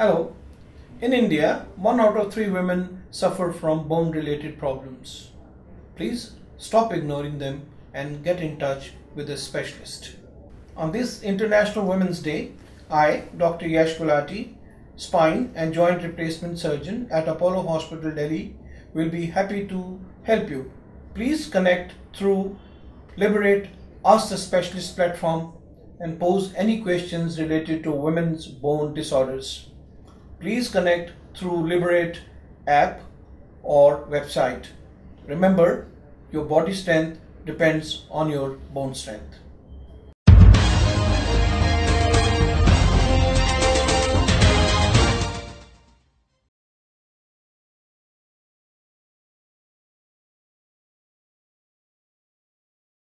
Hello. In India, one out of three women suffer from bone related problems. Please stop ignoring them and get in touch with a specialist. On this International Women's Day, I, Dr. Yash Gulati, spine and joint replacement surgeon at Apollo Hospital, Delhi, will be happy to help you. Please connect through Lybrate Ask the Specialist platform and pose any questions related to women's bone disorders please connect through Lybrate app or website. Remember, your body strength depends on your bone strength.